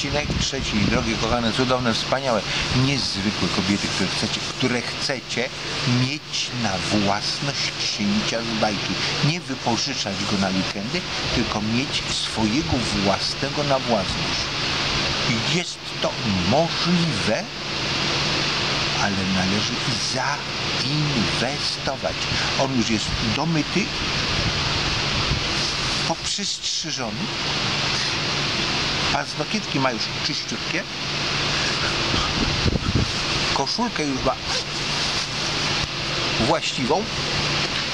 Odcinek trzeci. Drogie, kochane, cudowne, wspaniałe, niezwykłe kobiety, które chcecie, które chcecie mieć na własność księcia z bajki. Nie wypożyczać go na weekendy, tylko mieć swojego własnego na własność. Jest to możliwe, ale należy zainwestować. On już jest domyty, poprzystrzyżony, paznokietki ma już czyściutkie, koszulkę już ma właściwą,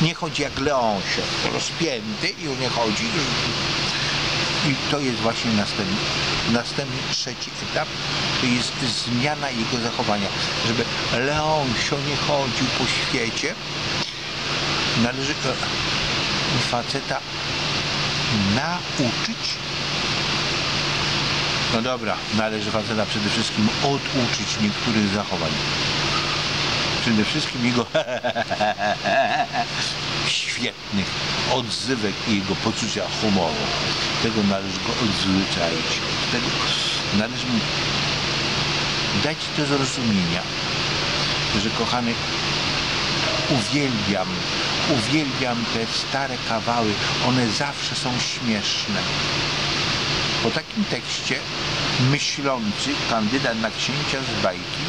nie chodzi jak Leonsie, rozpięty i już nie chodzi. I to jest właśnie następny, następny trzeci etap, to jest zmiana jego zachowania. Żeby Leonsio nie chodził po świecie, należy e, faceta nauczyć no dobra, należy faceta przede wszystkim oduczyć niektórych zachowań. Przede wszystkim jego świetnych odzywek i jego poczucia humoru. Tego należy go odzwyczaić. Tego należy mu dać do zrozumienia, że kochany, uwielbiam, uwielbiam te stare kawały. One zawsze są śmieszne. Po takim tekście myślący kandydat na księcia z bajki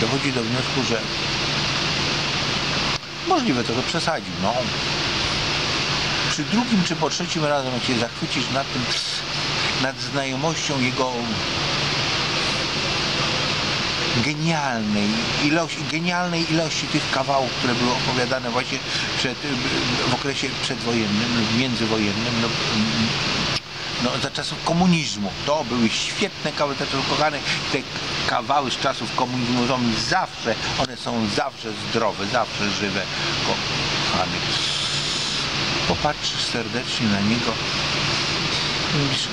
dochodzi do wniosku, że możliwe to, że przesadził. No. Przy drugim czy po trzecim razem, jak się zachwycisz nad tym, nad znajomością jego genialnej ilości, genialnej ilości tych kawałów, które były opowiadane właśnie przed, w okresie przedwojennym lub międzywojennym, no, no, za czasów komunizmu. To były świetne kawały, te kochane, te kawały z czasów komunizmu są zawsze, one są zawsze zdrowe, zawsze żywe, kochany. Popatrzysz serdecznie na niego i mówisz,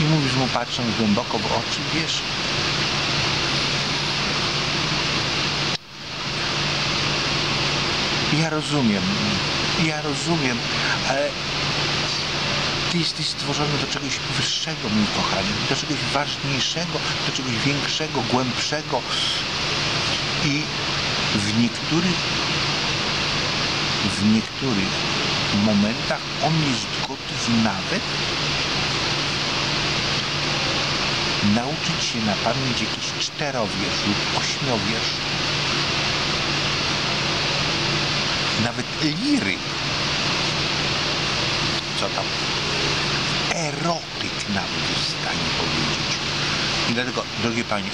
i mówisz mu patrząc głęboko w oczy, wiesz, Ja rozumiem, ja rozumiem, ale ty jesteś stworzony do czegoś wyższego, mój kochany, do czegoś ważniejszego, do czegoś większego, głębszego. I w niektórych, w niektórych momentach on jest gotów nawet nauczyć się na pamięć jakiś czterowiersz lub ośmiowiersz nawet liry. Co tam? Erotyk nawet jest w stanie powiedzieć. I dlatego, drogie Panie,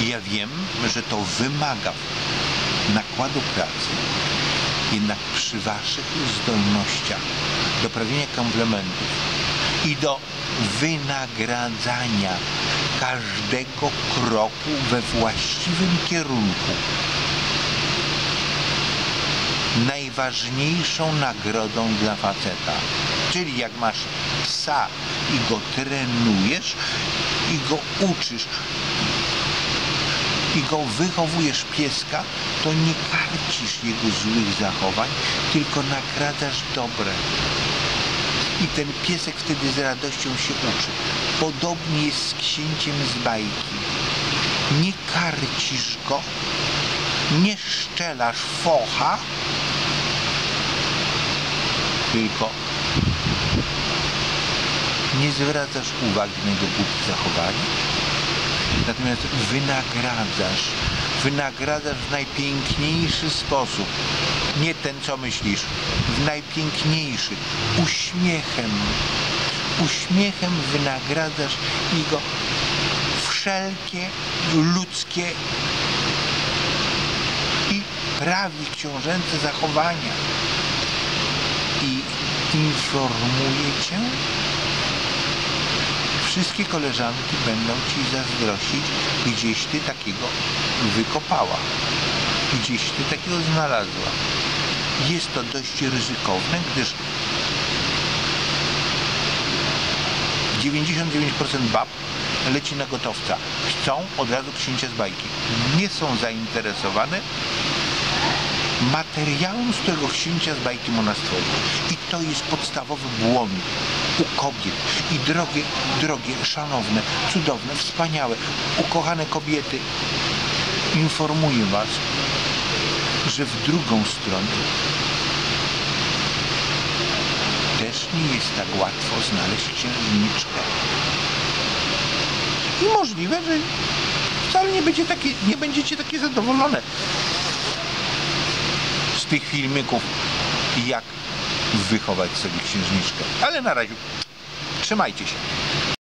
ja wiem, że to wymaga nakładu pracy, jednak przy Waszych zdolnościach do prawienia komplementów i do wynagradzania każdego kroku we właściwym kierunku najważniejszą nagrodą dla faceta. Czyli jak masz psa i go trenujesz i go uczysz i go wychowujesz pieska, to nie karcisz jego złych zachowań, tylko nagradzasz dobre. I ten piesek wtedy z radością się uczy. Podobnie jest z księciem z bajki. Nie karcisz go, nie szczelasz focha, tylko nie zwracasz uwagi na jego głupie zachowanie, natomiast wynagradzasz, wynagradzasz w najpiękniejszy sposób, nie ten co myślisz, w najpiękniejszy, uśmiechem, uśmiechem wynagradzasz jego wszelkie ludzkie i prawie książęce zachowania informuję Cię, wszystkie koleżanki będą Ci zazdrościć, gdzieś Ty takiego wykopała, gdzieś Ty takiego znalazła. Jest to dość ryzykowne, gdyż 99% bab leci na gotowca. Chcą od razu księcia z bajki. Nie są zainteresowane materiałem, z którego księcia z bajki można stworzyć. I to jest podstawowy błąd u kobiet. I drogie, drogie, szanowne, cudowne, wspaniałe, ukochane kobiety, informuję Was, że w drugą stronę też nie jest tak łatwo znaleźć księżniczkę. I możliwe, że wcale nie, będzie takie, nie będziecie takie zadowolone tych filmików, jak wychować sobie księżniczkę. Ale na razie trzymajcie się.